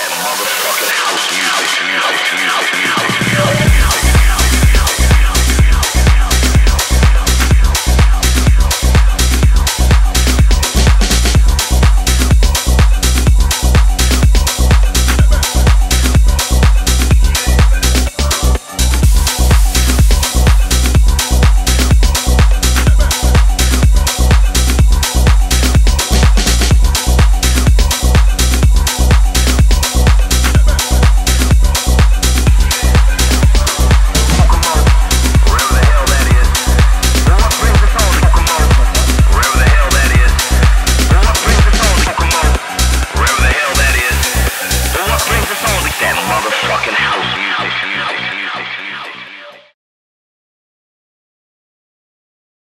that motherfucking house music,